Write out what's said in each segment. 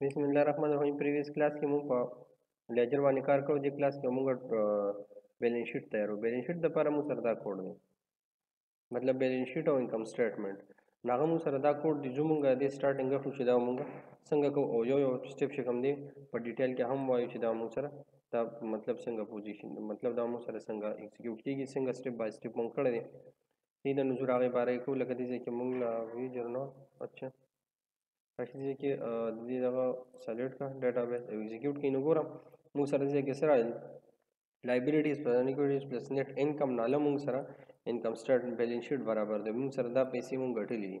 بسم الله الرحمن الرحیم پریویس کلاس کې موږ په لیجر باندې کار کوو د کلاس کې موږ بیلنس شیټ تیارو بیلنس شیټ لپاره موږ سره دا کوډ دی مطلب بیلنس شیټ او انکم سټیټمنټ ناغه موږ سره دا کوډ دی زموږ د سټارټینګ خو چې دا موږ څنګه کو او یو یو سټیپ شکم دی په ډیټیل کې هم وایو چې دا موږ سره دا مطلب څنګه پوزیشن مطلب دا موږ سره څنګه ایکزیکیوټ کیږي څنګه سټیپ بای سټیپ موږ کړی دی دې د نزول هغه باره یې کوو لکه دې ځای کې مونږ وی جرنو اچھا اچھا دې کې دې دغه سلیکټ کا ډیټا بیس او ایگزیکیوټ کین وګورم مونږ سره دې کې سره لایبیلیټیز پرانیکوډیز پلس نیټ انکم ناله مونږ سره انکم سټیټمنټ بیلانس شیټ برابر دی مونږ سره دا پیسې مونږ ګټلې دي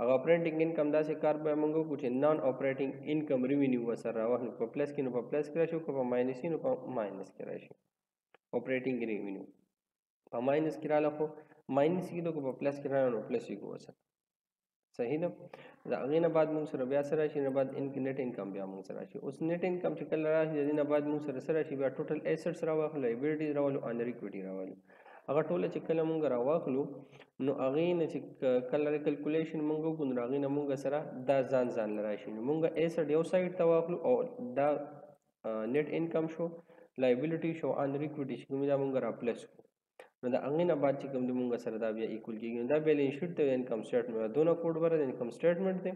هغه اپریټینګ انکم داسې کار به موږ وکړو چې نان اپریټینګ انکم ریونیو وسره راوخلو په پلس کې نو په پلس کې راشي او په ماینس کې نو په ماینس کې راشي اپریټینګ ریونیو په ماینس کې رااله خو ماینس کې نو په پلس کې رااله نو پلس کې وسره صحیح ده دا هغه نه بعد موږ سره بیا سره شي نه بعد ان کې نت انکم بیا موږ سره شي اوس نت انکم چې کله راشي د نه بعد موږ سره سره شي بیا ټوټل ایسټس راوخلو ایبیلیټیز راولو ان ریکویټي راولو هغه ټوله چې کله مونږ راواخلو نو هغه نه چې کله کلکولیشن مونږ وکړو نو هغه نه مونږ سره دا ځان ځان راشي نو مونږ ایس یو سایډ ته واخلو او دا نیټ انکم شو لایبیلیټي شو ان ریکویټي چې کوم دا مونږ را پلس کو نو دا هغه نه بعد چې کوم د مونږ سره دا بیا ایکول کیږي دا بیلانس شیټ ته انکم سټیټمنټ دونه کوډ ور د انکم سټیټمنټ دی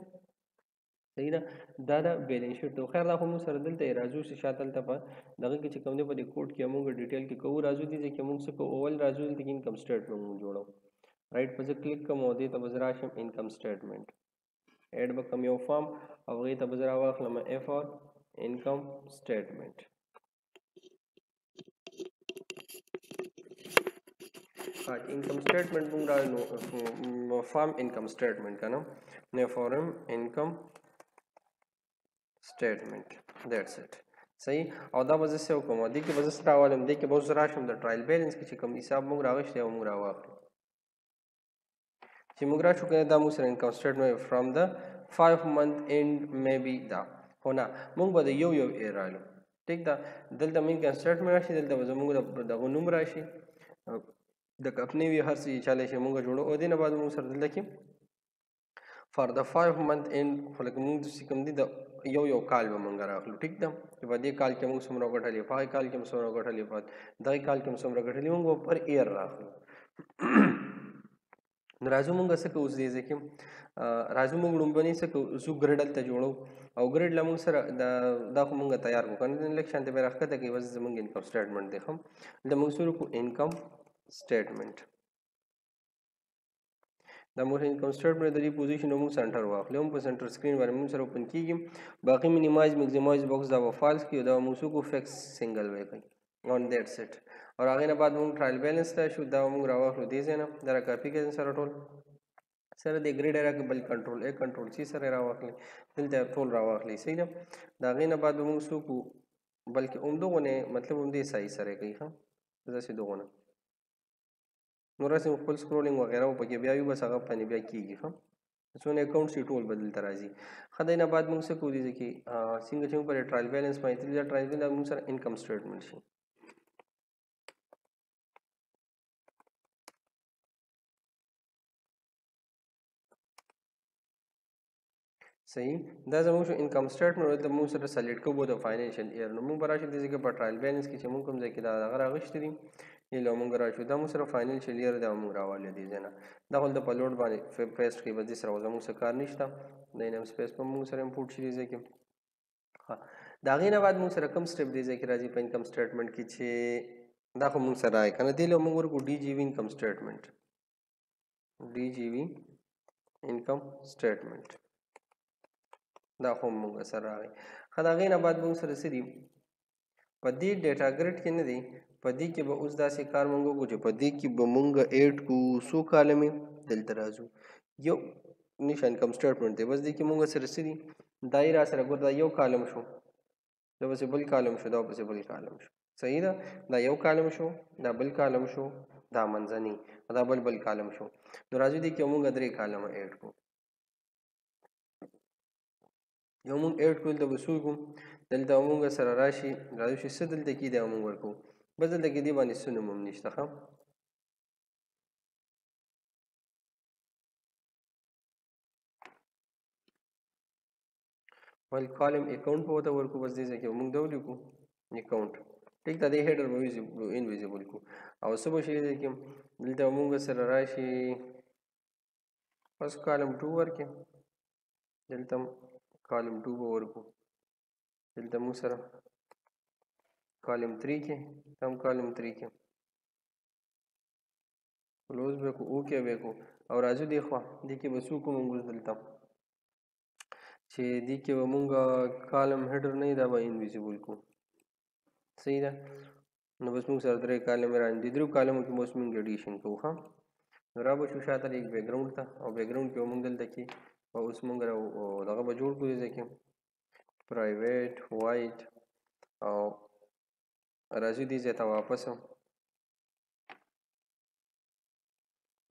صحیح ده دا د بیلنس شیټ ته خیر دا خو موږ سره دلته راځو چې شاته دلته په دغه کې چې کوم دی په دې کوډ کې موږ ډیټیل کې کوو راځو دي چې موږ څه کوو اول راځو دلته کې انکم سټیټمنټ موږ جوړو رائټ په ځکه کلیک کوم او دې ته بزرا شم انکم سټیټمنټ اډ به کوم یو فارم او غي ته بزرا واخلم اف اور انکم سټیټمنټ انکم سټیټمنټ موږ راځي نو فارم انکم سټیټمنټ کنه نه فارم انکم سټیټمنټ دیټس اټ صحیح او دا به زه څه وکړم دې کې به زه څه راولم دې کې به زه راشم د ټرایل بیلنس کې چې کوم حساب موږ راغشلی او موږ راواخلو چې موږ راشو کنه دا موږ سره انکم سټیټمنټ فرام د 5 منت اینډ میبي دا خو نه موږ به د یو یو ایر رالو ټیک دا دلته موږ انکم سټیټمنټ راشي دلته به زموږ دغه نوم راشي د کمپنۍ وی هر څه چاله شي موږ جوړو او دینه بعد موږ سره دلته کې فار د 5 منت ان خو لکه موږ چې کوم دي د یو یو کال به موږ راغلو ټیک ده چې په دې کال کې موږ څومره ګټلې په هغه کال کې موږ څومره ګټلې په دغه کال کې موږ څومره ګټلې موږ پر ایر راغلو نو راځو موږ څه کوو اوس دې ځکه راځو موږ لومبني څه کوو زو ګریډ ته جوړو او ګریډ لا موږ سره دا دا خو موږ تیار کو کنه الیکشن ته به راخته ته کې وځ زمونږ انکم سټیټمنټ دی خو د موږ سره کو انکم سټیټمنټ د موږ انکم سټیټ باندې د دې پوزیشن موږ سنټر واخلو موږ په سنټر سکرین باندې موږ سره اوپن کیږي باقی مینیمایز میکسیمایز باکس دا وفالس کیو دا موږ سو کو فکس سنگل وای کوي اون دیټ سیټ اور هغه نه بعد موږ ټرایل بیلنس ته شو دا موږ راوخلو دې ځای نه دا را کاپی کړئ سره ټول سره د ګریډ را بل کنټرول ا کنټرول سی سره راوخلې دلته ټول راوخلې صحیح ده دا غې نه بعد موږ سو کو بلکې اومدغه نه مطلب اومدې سای سره کوي ها زه سې دغه نه نو راځي خپل سکرولینګ وغیرہ او پکې بیا یو بس هغه باندې بیا کیږي ها څونه اکاونټ شي ټول بدل تر راځي خدای نه بعد موږ څه کوو دي چې څنګه چې موږ پر ټرایل بیلانس باندې تل دا ټرایل بیلانس موږ سره انکم سټیټمنټ شي صحیح دا زموږ شو انکم سټیټمنټ ولته موږ سره سلیکټ کوو د فاینانشل ایئر نو موږ راشو د ځکه په ټرایل بیلانس کې چې موږ کوم ځای کې دا غره غشت دي یله موږ راشو دا موږ سره فاینانشل ایئر دا موږ راوالې دي ځنه دا ول د پلوټ باندې پیسټ کې به دې سره زموږ سره کار نشته د انم سپیس په موږ سره امپورټ شي دي ځکه ها دا غینه بعد موږ سره کوم سټیپ دي ځکه راځي په انکم سټیټمنټ کې چې دا خو موږ سره راځي کنه دې له موږ ورکو ډي جی وی انکم سټیټمنټ DGV income statement دا هم موږ سره راغی خو د هغې نه بعد موږ سره څه دي په دې ډیټا ګریډ کې نه دی په دې کې به اوس داسې کار موږ وکړو چې په دې کې به موږ ایډ کو څو کالمې دلته راځو یو نشه انکم سټیټمنټ دی بس دې کې موږ سره څه دي دا یې را سره ګور دا یو کالم شو دا پسې بل کالم شو دا پسې بل کالم شو صحیح ده دا یو کالم شو دا بل کالم شو دا منځنی دا بل بل کالم شو نو راځي دي کې موږ درې کالم اډ کو یو موږ اډ کول د وسو کوم دلته موږ سره راشي راځي چې څه دلته کې دا موږ ورکو بس دلته کې دی باندې سنم هم نشته ښه ویل کالم اکاونټ په وته ورکو بس دې ځکه موږ دا ولیکو اکاونټ ټیک ته دې هډر به انویزیبل کو او څه به شي دې کې دلته موږ سره راشي بس کالم 2 ورکه دلته کالم 2 به ورکو دلته موږ سره کالم 3 کې هم کالم 3 کې کلوز به کو اوکې به کو او راځو دی خو دې کې به سو کوم موږ دلته چې دې کې به موږ کالم هډر نه دا به انویزیبل کو صحیح ده نو بس موږ سره درې کالم را دي درو کالمو کې موږ موږ اډیشن کوو ها نو را به شو شاته لیک بیک ګراوند ته او بیک ګراوند کې موږ دلته کې او اوس موږ را دغه به جوړ کړو ځکه پرایویټ وایټ او راځي دې ځای ته واپس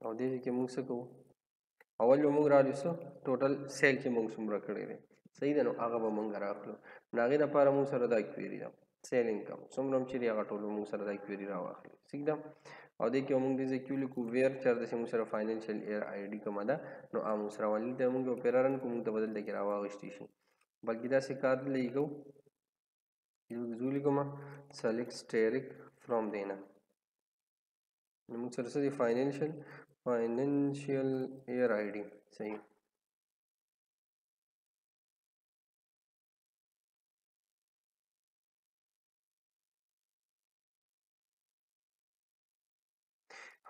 او دې کې موږ څه کوو اول به موږ راځو څه ټوټل سیل کې موږ څومره کړی دی صحیح ده نو هغه به موږ راخلو نو هغې لپاره موږ سره دا کویري ده سیل انکم څومره هم چې دی هغه ټول به موږ سره دا کویري راواخلي ټیک ده او دې کې موږ دې ځای کیو لیکو ویر چېر داسې موږ سره فاینانشل ایر آی ډي کومه ده نو هغه موږ سره ولې ته موږ یو پیرارن کوو موږ ته به دلته کې راواخیستې شي بلکې داسې کار لېږو یو د زولي کومه سلیکټ سټیریک فرام دینا نو موږ سره څه دی فاینانشل فاینانشل ایر آی ډي صحیح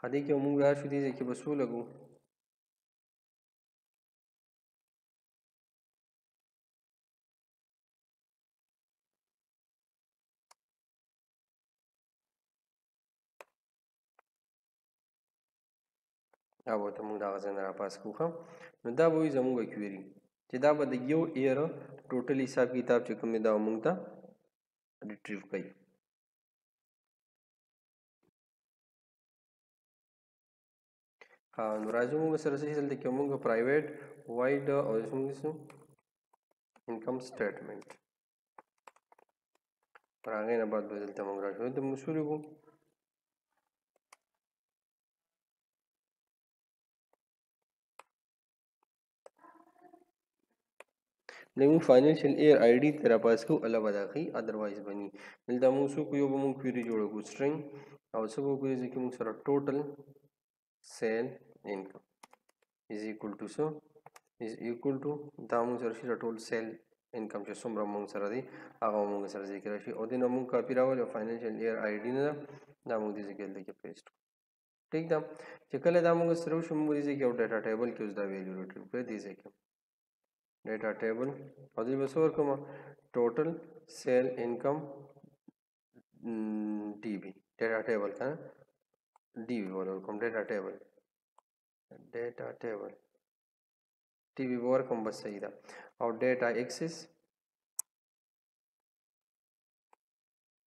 هدې کې موږ راشو دي چې بسو لګو دا به ته موږ دا غزن را پاس کوخه نو دا به زموږ کویری چې دا به د یو ایر ټوټل حساب کتاب چې کوم دا موږ ته ریټریو کوي نو راځو موږ سره څه دلته کې موږ پرایویټ وایډ او زموږ سو انکم سټیټمنټ پر هغه نه بعد به دلته موږ راځو د مسول کو نو فاینانشل ایر آی ډی تر پاس کو الله ودا کوي اذروایز بني دلته موږ سو کو یو به موږ کویری جوړ کو سټرینګ او سو کو کویری چې موږ سره ټوټل سیل انکم از ایکوال ټو سو از ایکوال ټو دا موږ سره شي ټول سیل انکم چې څومره موږ سره دی هغه موږ سره ذکر شي او دینه موږ کاپی راول فاینانشل ایر آی ډی نه دا موږ دې ذکر لکه پیسټ ټیک ده چې کله دا موږ سره شو موږ دې کې یو ډیټا ټیبل کې اوس دا ویلیو ریټریو کړی دې ځای کې ډیټا ټیبل او دې بس ور کوم ټوټل سیل انکم ډي بي ډیټا ټیبل ته ډي بي ور کوم ډیټا ټیبل ډیټا ټیبل ټي بي ور کوم بس صحیح ده او ډیټا ایکسس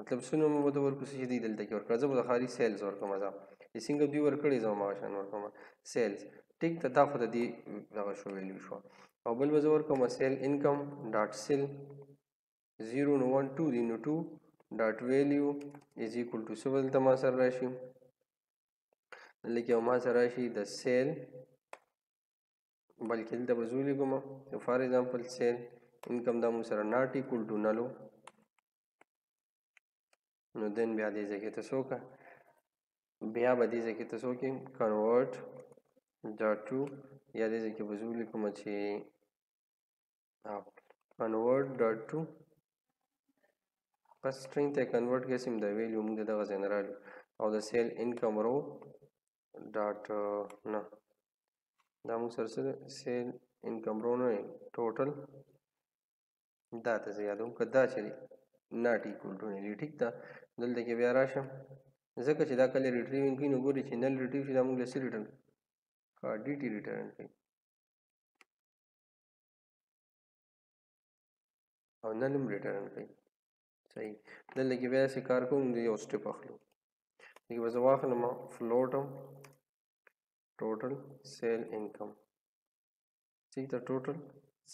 مطلب سونه مو د ورکوسي چې دی دلته کې ورکړه زه به د خاري سیلز ورکوم زه چې څنګه دوی ورکړي زه ما شان ورکوم سیلز ټیک ته دا خو د دې دغه شو ویلو شو او بل به زه ورکوم سیل انکم ډاټ سیل 0 نو 1 2 دی نو 2 ډاټ ویلیو از ایکول ټو سو دلته ما سره راشي لکه ما سره راشي د سیل بلکې دلته به زولې کوم فار ایگزامپل سیل انکم دا مو سره ناټ ایکول ټو نلو نو دین بیا دې ځکه ته سوکا بیا به دې ځکه ته سوکې کنورټ دا ټو یا دې ځکه به زولې کوم چې کنورټ دا ټو پس سټرینګ ته کنورټ کړئ سم دا ویلیو موږ دغه ځای نه راړو او د سیل انکم رو ډاټ نه دا موږ سره سره سیل انکم رو نه ټوټل دا ته زه یادوم که دا چې ناټ ایکول ټو نلی ټیک ده دلته کې بیا راشم ځکه چې دا کله ریټریوینګ کوي نو ګوري چې نل ریټریو شي دا موږ له څه ریټرن ښه ډي ټي ریټرن کوي او نل هم ریټرن کوي صحیح دلته کې بیا سې کار کوو موږ یو سټپ اخلو دغه به زه واخلم فلوټ هم ټوټل سیل انکم ٹھیک ده ټوټل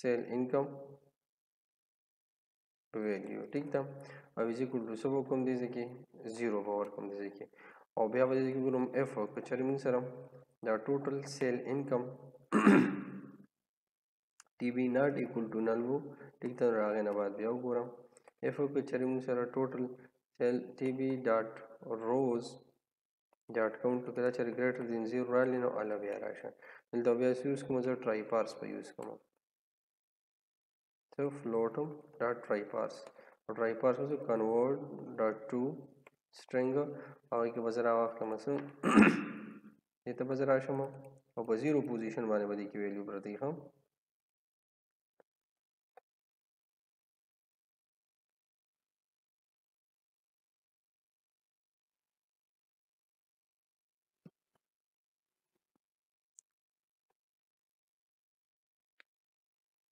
سیل انکم ویلیو ٹھیک ده او از ایکول ټو څه به کوم دې ځای کې زیرو به ورکوم دې ځای کې او بیا به دې ځای کې ګورم اف که چېرې موږ سره دا ټوټل سیل انکم ټي بي ناټ ایکول ټو نل وو ټیک ته راغې نه بعد بیا وګورم اف او کې چرې موږ سره ټوټل سیل ټي بي ډاټ روز ډاټ کاونټ کې دا چرې ګریټر دین زیرو رالی نو اله بیا راشه دلته بیا یوز کوم زه ټرای پارس په یوز کوم ته فلوټم ډاټ ټرای پارس او ټرای پارس وزو کنورټ ډاټ ټو سټرنګ او کې وزرا واخلم سم دې ته به زه راشم او په زیرو پوزیشن باندې به دې کې ویلیو پرته ایښم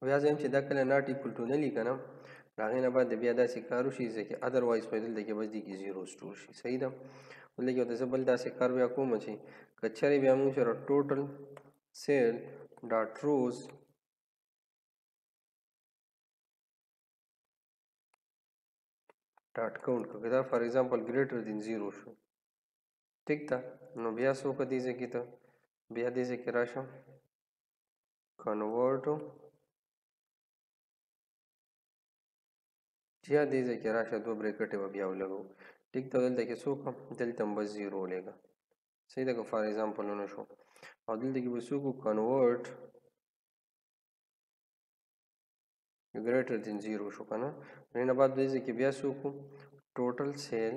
بیا زم چې دا کله ناټ ایکول ټو نه لیکه نه هغې نه بعد بیا داسې کار وشي ځکه ادروایز خو دلته کې بس دي کې زیرو سټور شي صحیح ده ولې یو د زبل داسې کار بیا کوم چې کچره بیا موږ سره ټوټل سیل ډاټ روز ډاټ کاونټ کړو دا فار ایگزامپل ګریټر دین زیرو شو ټیک ده نو بیا څو په دې ځای کې ته بیا دې ځای کې راشم کنورټو بیا دې ځای کې راشه دوه بریکټې به بیا ولګو ټیک ده دلته کې څو کړم دلته هم بس زیرو ولېږه صحیح ده که فار ایګزامپل ونه شو او دلته کې به څوک کنورټ ګریټر دین زیرو شو که نه نه بعد دې ځای کې بیا څوک ټوټل سیل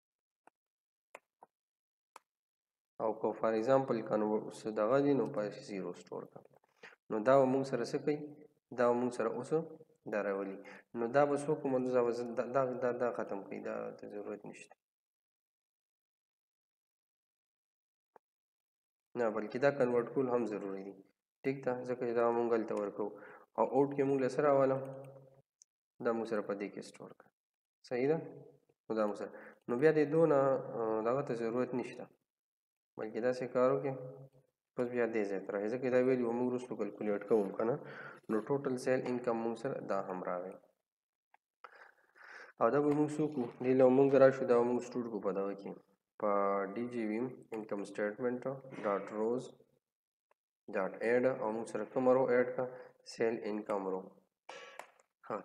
او کو فار ایگزامپل کنو اوس دغه دی نو په زیرو سٹور کړه نو دا موږ سره څه کوي دا موږ سره اوس دا راولي نو دا به څوک موږ دا دا دا ختم کوي دا ته ضرورت نشته نه بلکې دا کنورټ کول هم ضروری دي ټیک ده ځکه دا موږ ته ورکو او اوټ کې موږ لسره والم دا موږ سره په دې کې سٹور کړ صحیح ده نو دا مثال نو بیا دې دونه دغه ته ضرورت نشته بلکې داسې کار وکړي بس بیا دې ځای ته راغی ځکه دا ویلي وو موږ وروسته کلکولیټ کوم که نه نو ټوټل سیل انکم موږ سره دا هم راغی او دا به موږ څوک وو دې له موږ راشو دا موږ سټوډ کو په دغه کې په ډي جي وي انکم سټیټمنټ ډاټ روز ډاټ اډ او موږ سره کوم رو اډ کا سیل انکم رو ها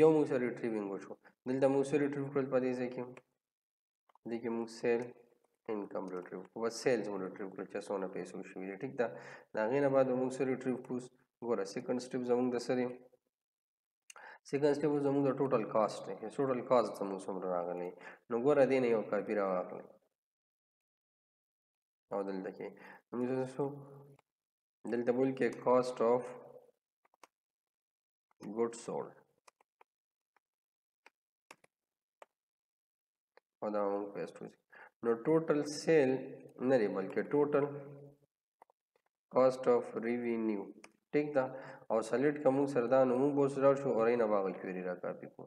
یو موږ سره ریټریوینګ وشو دلته موږ سره ریټریو کړل پدې ځای کې دې کې موږ سیل انکم ریټریو کو بس سیلز موږ ریټریو کړل چې څونه پیسې شوې ټیک ده دا غینه بعد موږ سره ریټریو کوس ګوره سیکنډ سټیپ زموږ د سره سیکنډ سټیپ زموږ د ټوټل کاست دی ټوټل کاست زموږ څومره راغلی نو ګوره دې نه یو کاپی راغلی او دلته کې موږ تاسو دلته بول کې کاست اف ګډ سول او دا موږ پیسټ وځي نو ټوټل سیل نه لري بلکې ټوټل کاست اف ریوینیو ټیک دا او سلیکټ کوم سره دا نو موږ اوس راو شو اورینه باغ کیوري را کاپی کوو